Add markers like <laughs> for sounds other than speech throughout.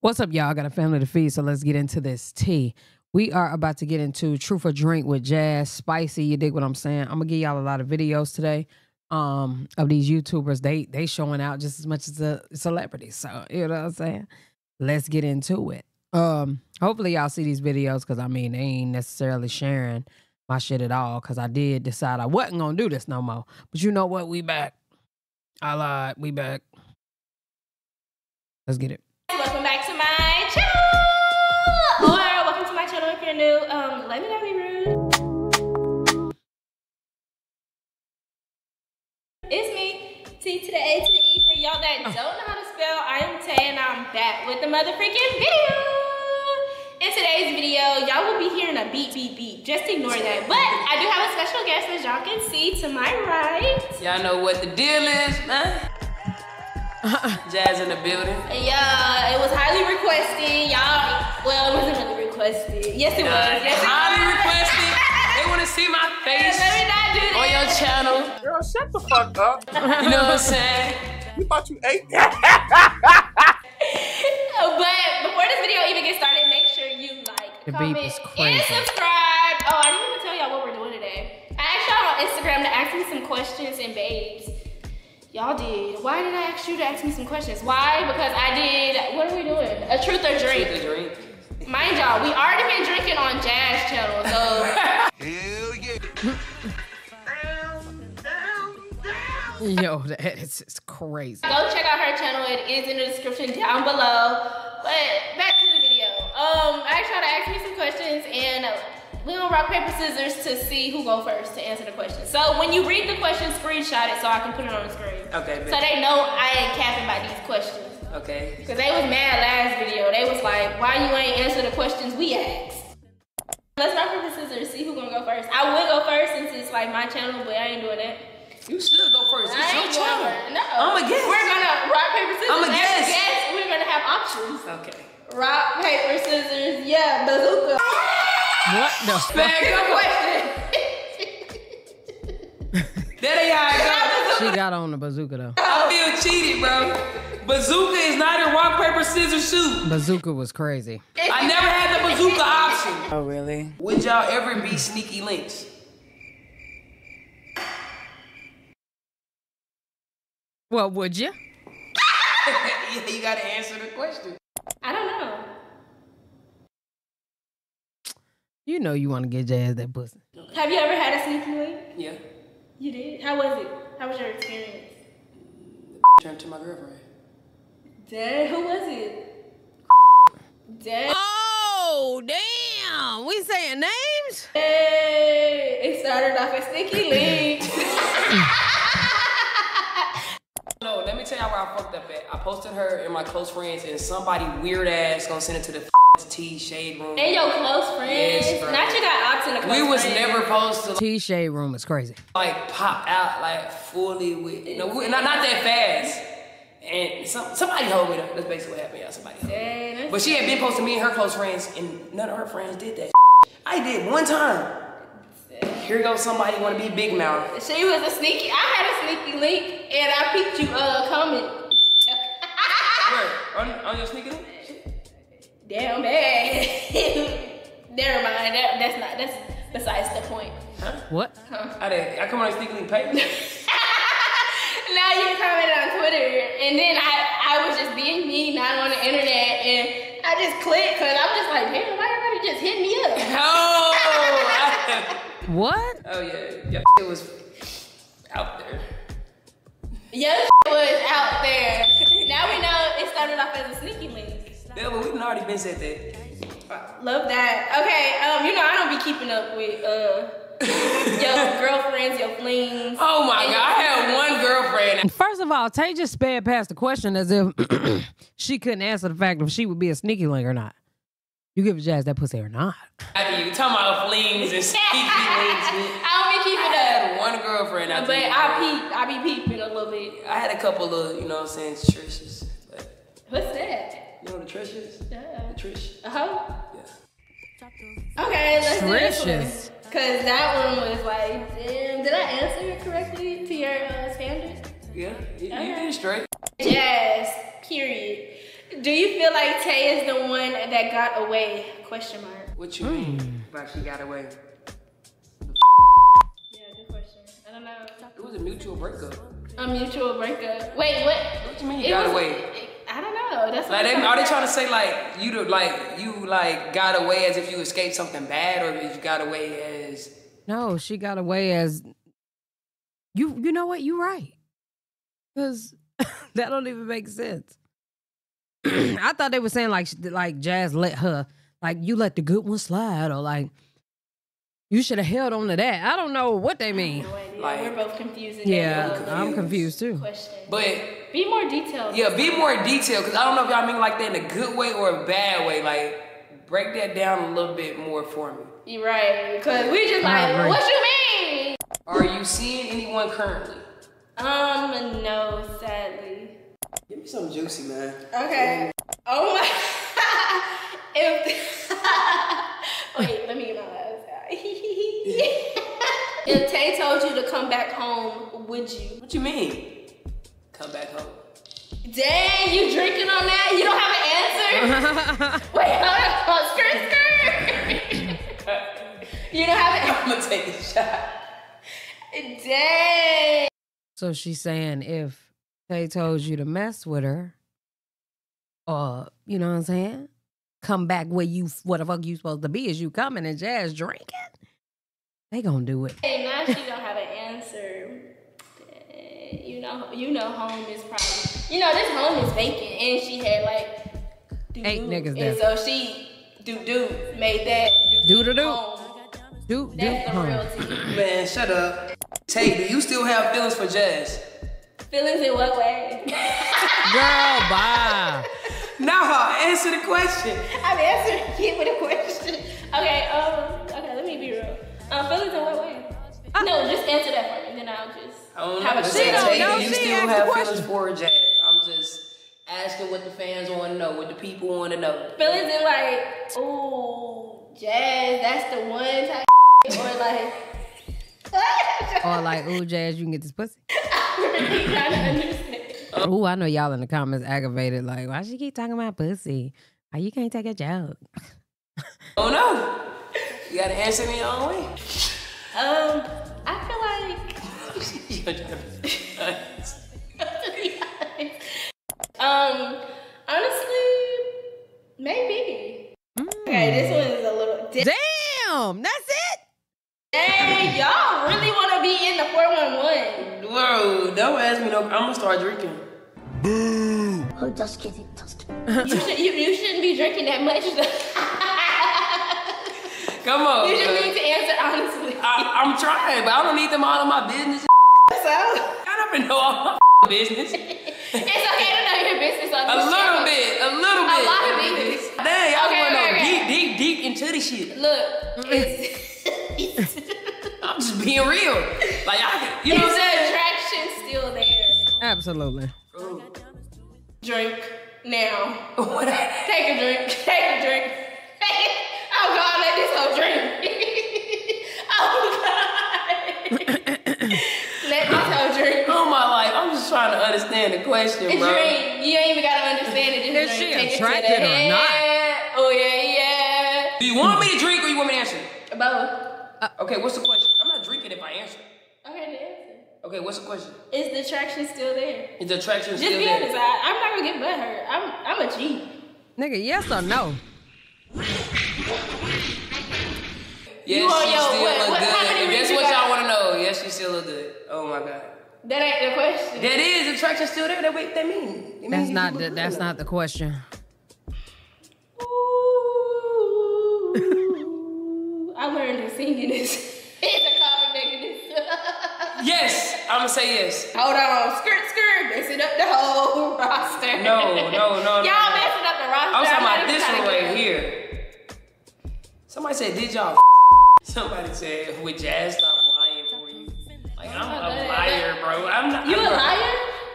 What's up, y'all? I got a family to feed, so let's get into this tea. We are about to get into Truth or Drink with Jazz Spicy. You dig what I'm saying? I'm gonna give y'all a lot of videos today um, of these YouTubers. They they showing out just as much as the celebrities. So you know what I'm saying? Let's get into it. Um, hopefully y'all see these videos because I mean they ain't necessarily sharing my shit at all. Cause I did decide I wasn't gonna do this no more. But you know what? We back. I lied. We back. Let's get it. Welcome back channel! Or welcome to my channel if you're new. Um, let me not be rude. It's me, T to the A to the E. For y'all that don't know how to spell, I am Tae and I'm back with the mother freaking video. In today's video, y'all will be hearing a beep, beep, beep. Just ignore that. But I do have a special guest, as y'all can see to my right. Y'all know what the deal is, man. <laughs> Jazz in the building. Yeah, it was highly requested. Y'all, well, it wasn't really requested. Yes, it was. Yes, it Highly was. requested. They want to see my face <laughs> Let me not do on your that. channel. Girl, shut the fuck up. <laughs> You know what I'm saying? You thought you ate that? Oh, but before this video even gets started, make sure you like, The comment, is crazy. and subscribe. Oh, I didn't even tell y'all what we're doing today. I asked y'all on Instagram to ask me some questions and babes. Y'all did. Why did I ask you to ask me some questions? Why? Because I did. What are we doing? A truth or drink. Truth or drink. Mind y'all, we already been drinking on Jazz channel, so <laughs> Hell yeah. Yo, that is it's crazy. go check out her channel. It is in the description down below. But back to the video. Um, I asked y'all to ask me some questions, and we gonna rock paper scissors to see who go first to answer the question. So when you read the question, screenshot it so I can put it on the screen. Okay, So they know I ain't capping by these questions. Okay. Cause they was mad last video. They was like, why you ain't answer the questions we asked? Let's rock paper scissors. See who gonna go first. I would go first since it's like my channel, but I ain't doing that. You should go first. I It's your channel. first. No. I'm a guest. We're gonna rock paper scissors. I'm a As guest. guest, We're gonna have options. Okay. Rock paper scissors. Yeah, bazooka. What the fuck? Man, Good question. <laughs> <laughs> There they are. She got on the bazooka though. I feel cheated, bro. Bazooka is not a rock, paper, scissors shoot. Bazooka was crazy. I never had the bazooka option. Oh, really? Would y'all ever be sneaky links? Well, would you? <laughs> yeah, you gotta answer the question. I don't know. You know you want to get Jazz that pussy. Have you ever had a sneaky link? Yeah. You did. How was it? How was your experience? Turn to my girlfriend. Dad, who was it? Dad. Oh damn! We saying names? Hey, it started off as sneaky <laughs> link. No, let me tell y'all where I fucked up at. I posted her and my close friends, and somebody weird ass gonna send it to the T shade room. and your close friends. Yes, bro. Not you got ops in the close We was friends. never supposed to T shade room is crazy. like pop out like fully with no, we, not not that fast. And some, somebody hold me up. That's basically what happened. Yeah, somebody. Hold me. Dang, But she had been posting me and her close friends, and none of her friends did that. I did one time. Here goes somebody want to be big mouth. She was a sneaky. I had a sneaky link, and I peeped you uh comment. Where on, on your sneaky link? Damn bad. <laughs> Never mind. That, that's not. That's besides the point. Huh? What? Huh? I did. I come on a sneaker link page. Now you commented on Twitter, and then I I was just being me, not on the internet, and I just clicked because I'm just like, damn, why everybody just hit me up? <laughs> Oh, I- What? oh yeah, yeah. It was out there. Your <laughs> was out there. Now we know it started off as a sneaky link. Yeah, but we've already been said that. Love that. Okay, um, you know I don't be keeping up with uh <laughs> your girlfriends, your flings. Oh my god, I had one girlfriend. First of all, Tae just sped past the question as if <clears throat> she couldn't answer the fact if she would be a sneaky link or not. You give a Jazz that pussy or not? After you talking about flings and sneaky <laughs> links. I don't be I keeping up. had one girlfriend after But you. I peep, I be peeping a little bit. I had a couple of, you know what I'm saying, Trishes. But What's that? You know the a Trish is? Yeah. The Trish. Uh huh. Yeah. Okay, let's do this Tricious. one. Cause that one was like, damn, did I answer it correctly to your uh, standards? Yeah, you, you Okay. did straight. Jazz, period. Do Do you feel like Tae is the one that got away? Question mark. What you mean? About she got away? Yeah, good question. I don't know. It was a mutual breakup. A mutual breakup. Wait, what? What do you mean you It got was- away? I don't know. That's Like they, are they trying to say like you do like you like got away as if you escaped something bad, or you got away as No, she got away as you. You know what? You're right. Because <laughs> that don't even make sense. <clears throat> I thought they were saying like like Jazz let her like you let the good one slide or like you should have held on to that. I don't know what they mean. No. Like- We're both confused. Yeah, that I'm confused too. Question. but Be more detailed. yeah, be more detailed because I don't know if y'all mean like that in a good way or a bad way. Like break that down a little bit more for me. You're right. Because we just like, agree. what you mean? Are you seeing anyone currently? Um, no, sadly. Give me something juicy, man. Okay. Oh my. Come back home, would you? What you mean? Come back home. Dang, you drinking on that? You don't have an answer? <laughs> Wait, hold on. Skirt, skirt. you don't have an I'm gonna take a shot. Dang. So she's saying if they told you to mess with her, or you know what I'm saying, come back where you what the fuck you supposed to be is you coming and Jazz drinking, they gonna do it. Hey, now she don't have an answer. You know, you know, home is probably, you know, this home is vacant, and she had like doo-doo, Eight niggas and so she do do made that. Do do That's the huh. real tea. Man, shut up. Tae, do you still have feelings for Jazz? Feelings in what way? Girl, <laughs> bye. Nah, answer the question. I'm answering it with a question. Okay, um, okay, let me be real. Um, feelings in what way? No, just answer that for me, then I'll just I don't have know. a Just She say, don't Tae, know. you She still asked the have question. feelings for Jazz? I'm just asking what the fans want to know, what the people want to know. feelings in like, ooh, jazz, that's the one type or like <laughs> Or like, ooh, Jazz, you can get this pussy. <laughs> really trying to understand. <laughs> Ooh, I know y'all in the comments aggravated. Like, why she keep talking about pussy? Why you can't take a joke? Oh no. You gotta answer me your own way. Um, I feel like to be honest. Um, honestly, maybe. Okay, this one is a little di- Damn, that's it. Dang, y'all really want to be in the 411. Whoa, don't ask me no. I'm gonna start drinking. Oh, just kidding, just kidding. You, should, you, you shouldn't be drinking that much. Come on. you just need to answer honestly. I, I'm trying, but I don't need them all in my business. So, I don't even know all my <laughs> business. it's okay to know your business on A this little channel. bit, a little bit. A lot of business. Dang, y'all Okay, wanna know okay, deep, deep, deep into the shit. Look, <laughs> it's, I'm just being real. Like I, you know is what I'm saying? attraction still there? Absolutely. Drink now. <laughs> Take a drink. Take a drink. oh God, let this whole drink. oh God. let this whole drink. All my life, I'm just trying to understand the question, A bro. drink. You ain't even gotta understand it. Just Is drink. she Take it attracted the or not? Oh yeah, yeah. Do you want me to drink or you want me to answer? yeah. Both. Uh, okay, what's the question? I'm not drinking if I answer. Okay, the answer. Okay, what's the question? Is the attraction still there? Is the attraction Just still be there? honest. I, I'm not gonna get butt hurt. I'm I'm a G. Nigga, yes or no? Yes, You on she your- still what- look what- how good. many If rings that's you what y'all want to know, yes, she still look good. Oh my god. That ain't the question. That is attraction still there. That wait, that mean? It That's mean not you the, that's not the question. Ooh, I learned that singing is is <laughs> a common negative. <laughs> Yes, I'm gonna say yes. Hold on, skirt, skirt, messing up the whole <laughs> roster. No, no, no, no, Y'all no. messing up the roster. I was talking about this one right here. Somebody said, "Did y'all?" Somebody said, "With Jazz, stop bro. I'm not. You a I'm liar?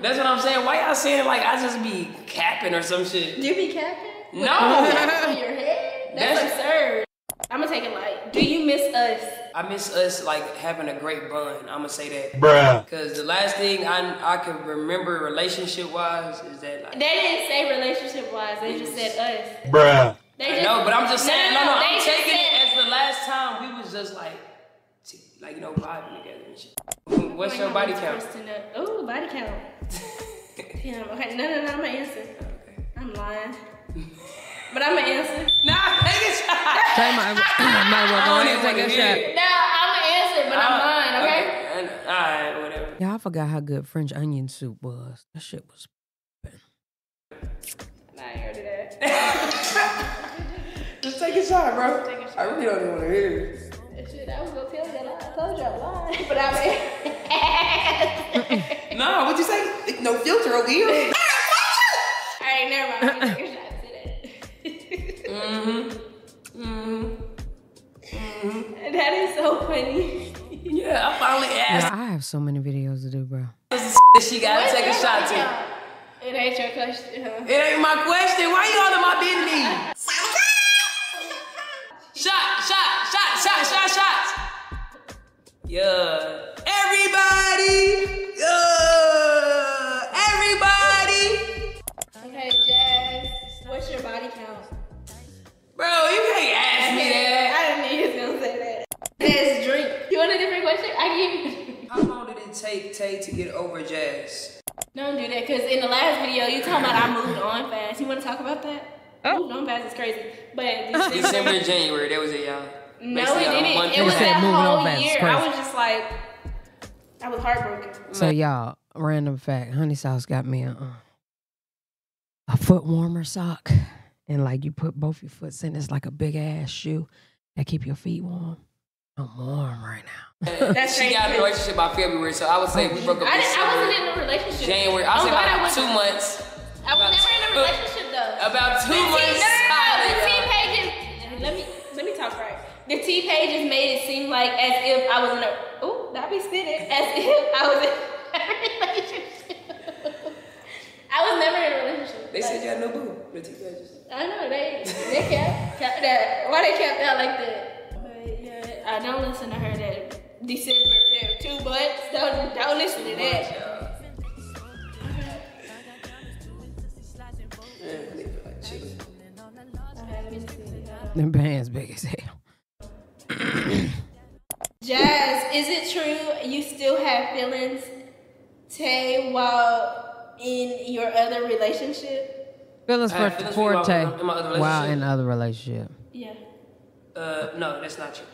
That's what I'm saying. Why y'all saying like I just be capping or some shit? Do you be capping? No. on your head? That's, That's- absurd. I'm gonna take it light. Do you miss us? I miss us like having a great bond. I'm gonna say that. Bruh. Cause the last thing I I can remember relationship wise is that like They didn't say relationship wise. They just said us. Bruh. They I just, know, but I'm just saying no no, they I'm just taking it as the last time we was just like t- like you know vibing together and shit. What's your body count? Oh, body count. Yeah, okay. No, no, no. I'm gonna answer. I'm lying. But I'm gonna answer. <laughs> Nah, take a shot. Tae might, might well go I don't ahead and even take a wanna shot. hear it. No, I'm gonna answer, but I'm uh, lying. Okay. And- Alright, whatever. Yeah, I forgot how good French onion soup was. That shit was. Nah, I heard that. <laughs> Just take a shot, bro. Take a shot. I really don't even want to hear it. Shit, I was gonna tell you that I told you I'm lying, but I'm. <laughs> Nah, what you say? No filter over here. Alright, never mind. I'm gonna take a shot to that. mm-hmm. Mm-hmm. That is so funny. Yeah, I finally Yeah, asked. I have so many videos to do, bro. she gotta What's take a shot body to. count? It ain't your question, huh? It ain't my question. Why are you all in my business? <laughs> Shot, shot, shot, shot, shot, shots. Yeah. Everybody. Yeah. Everybody. Okay, Jazz, what's your body count? Bro, you can't ask me that. I didn't know you was gonna say that. Jazz, drink. You want a different question? I give you. How long did it take Tae to get over Jazz? Don't do that, cause in the last video you talking about I moved on fast. You want to talk about that? Oh. Moved on fast is crazy, but <laughs> December. December January, that was it, y'all. No, Basically, it on didn't. It was He that whole year. crazy. I was just like, I was heartbroken. So y'all, random fact: Honey Sauce got me a uh, a foot warmer sock, and like you put both your foots in, it's like a big ass shoe that keep your feet warm. I'm warm right now. <laughs> That's she got in a relationship by February, so I would say we broke up I, didn't, I wasn't in a relationship. January. I Oh, would say God, I about two months. I was about never in a relationship though. About two The months. The T pages made it seem like as if I was in a. Ooh, that be spitting. As if I was in a relationship. I was never in a relationship. They said you had no boo. The two pages. I know they they kept, kept that. Why they kept that like that? But yeah, I don't listen to her that December Feb two months. Don't don't listen to that. Yeah, they feel like chilling. Okay, let me see. Them pants big as hell. Jazz, is it true you still have feelings, Tae, while in your other relationship? Feelings for feelings for you Forte while in my other while relationship. in other relationship. Yeah. Uh, no, that's not true.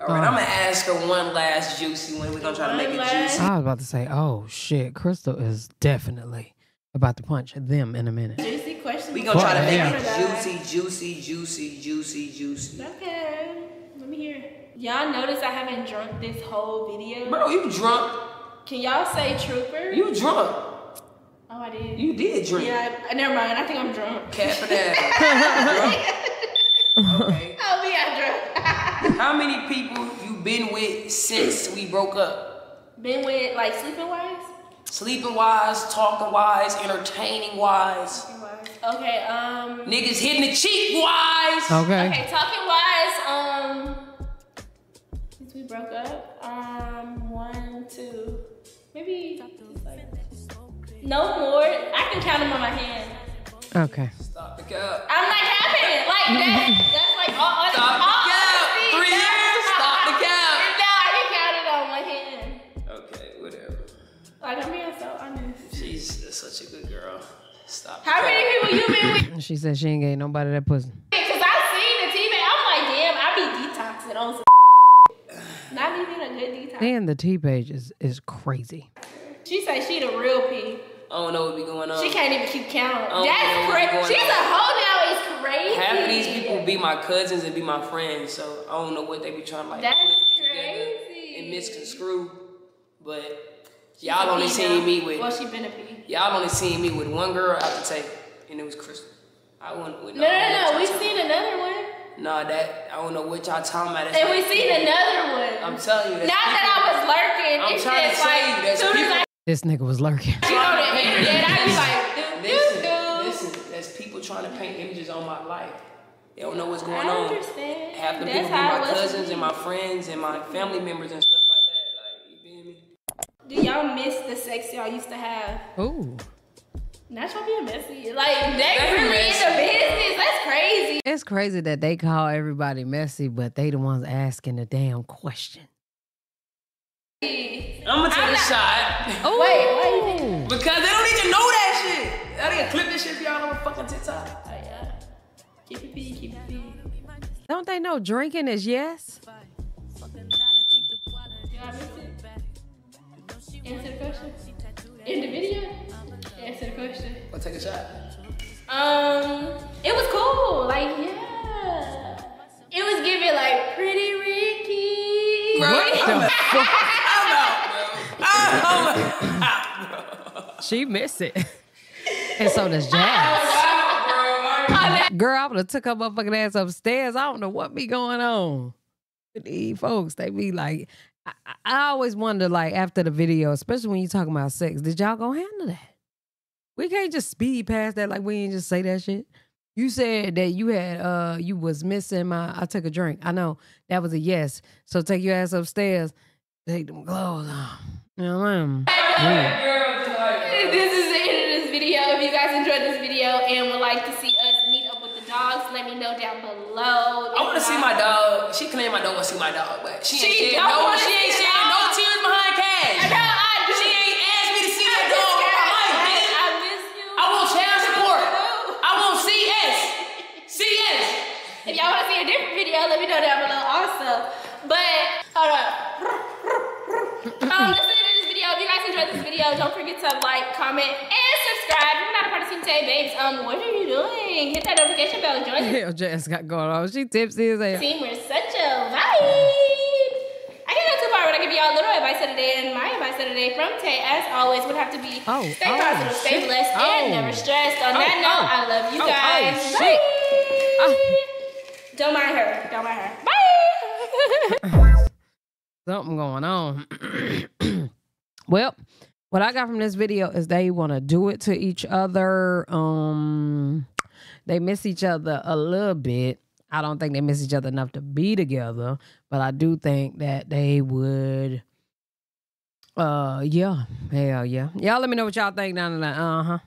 All right, I'm gonna ask her one last juicy one. We're gonna try to make it last- juicy. I was about to say, oh shit, Crystal is definitely about to punch them in a minute. Juicy question. We gonna try to make yeah. it juicy, juicy, juicy, juicy, juicy. Okay. Let me hear. Y'all notice I haven't drunk this whole video? Bro, you drunk? Can y'all say trooper? You drunk? oh, I did. You did drink. yeah, I, never mind. I think I'm drunk. Cat for that. <laughs> okay. <laughs> Oh, we got drunk. <laughs> How many people you been with since we broke up? Been with, like, sleeping wise? Sleeping wise, talking wise, entertaining wise, Okay, um. niggas hitting the cheek wise. Okay. Okay, talking wise, um, since we broke up, um, one, two, maybe like, no more. I can count them on my hand. Okay. Stop the cap. I'm not counting like that. <laughs> That's like all. all Stop the all cap. honesty. Three No. years. Stop the cap. <laughs> No, I can count it on my hand. Okay, whatever. Like I'm being so honest. She's such a good girl. Stop. How many people you been with? She said she ain't gave nobody that pussy. Cause I seen the TV. I'm like, damn, I be detoxing on some. Not even a good detox. And the T page is, is crazy. She say she the real P. I don't know what be going on. She can't even keep count. That's crazy. She's going a on? hoe now. It's crazy. Half of these people be my cousins and be my friends, so I don't know what they be trying to like That's together crazy. and misconstrue. But She's y'all only seen now. me with Well, she been a P. y'all only seen me with one girl after take, and it was Crystal. I wouldn't. with No, no, all no. We've seen another one, Nah, that I don't know what y'all talking about. That's and like- we've seen another one. I'm telling you. Not that's that I was lurking. I'm it's trying to tell like, you, that's soon as people- I This nigga was lurking. get on the internet, I be like, do, Listen, do, do. listen. There's people trying to paint images on my life. They don't know what's going I on. understand. Half the That's people be how my it was cousins and my friends and my family members and stuff like that. Like, you feel me? Do y'all miss the sex y'all used to have? Ooh. Not y'all being messy. Like they That's really in messy. the business. That's crazy. It's crazy that they call everybody messy, but they the ones asking the damn question. I'm gonna take I'm a not- shot Oh, Wait, why you think- because they don't even know that shit. I didn't clip this shit for y'all on fucking TikTok. Oh yeah. Keep it P, keep it P. Don't they know drinking is yes? Do I miss it? Answer the question. In the video? Answer the question. I'll take a shot. Um, it was cool. Like, yeah. It was giving like pretty Ricky. Bro, The <laughs> fuck? I'm out, bro. I'm out, <laughs> She missed it. and so does Jazz. Girl, I would have took her motherfucking ass upstairs. I don't know what be going on. with These folks, they be like, I, I- I always wonder, like, after the video, especially when you talking about sex, did y'all go handle that? We can't just speed past that like we ain't just say that shit. You said that you had uh you was missing my I took a drink. I know that was a yes. So take your ass upstairs, take them clothes off. You know what I mean? Yeah. This is the end of this video. If you guys enjoyed this video and would like to see us meet up with the dogs, let me know down below. I want to see my dog. She claimed I don't want to see my dog, but she, She ain't shed don't no. She ain't see shed no tears behind cash. Girl, I do. She ain't asked me to see I that miss dog in you. my life, I, nigga. I miss you. I want child support. I want CS. CS. If y'all want to see a different video, let me know down below also. But, hold up. um, listen to this video. If you guys enjoyed this video, don't forget to like, comment, and subscribe. If you're not a part of Team Tae Babes, um, what are you doing? Hit that notification bell. Join the Hell, Jazz got going on. She tipsy as hell. team. We're such a vibe. I can't go too far when I give y'all a little advice of the day, and my advice of the day from Tae, as always, would have to be Oh, stay oh, positive, stay blessed, Oh. and never stressed. On Oh, that note, oh. I love you Oh, oh, guys. shit. Bye. Don't mind her. Don't mind her. <laughs> Bye. Something going on. <clears throat> well, what I got from this video is they want to do it to each other. Um, they miss each other a little bit. I don't think they miss each other enough to be together, but I do think that they would. Uh, yeah, hell yeah. Y'all, let me know what y'all think down in the uh huh.